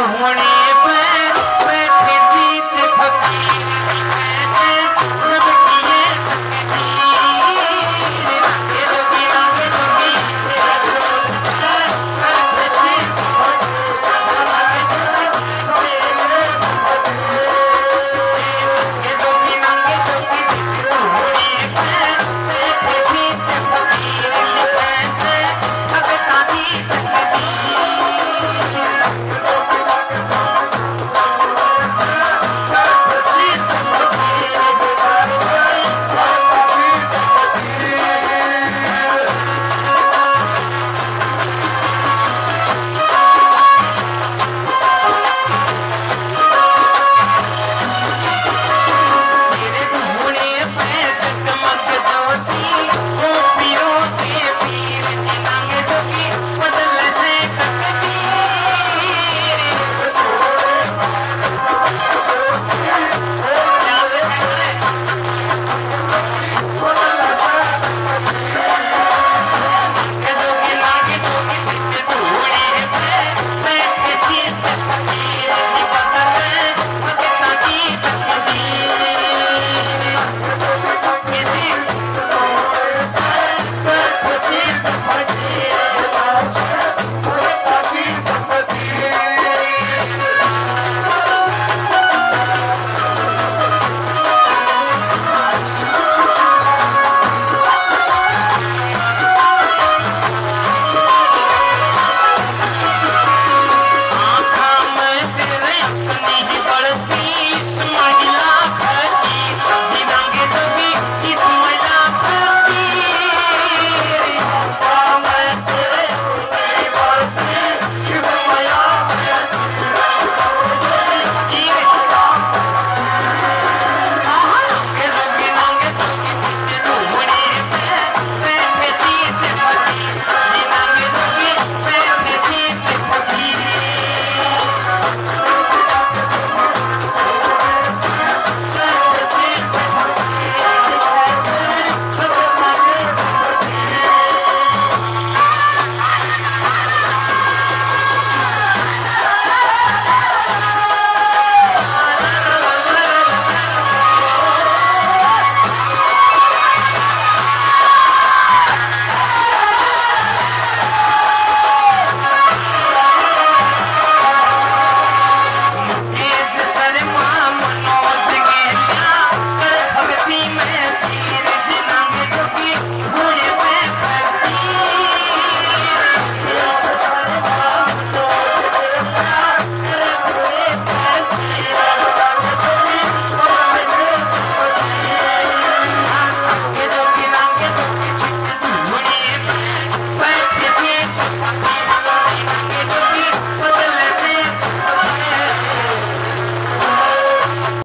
Morning.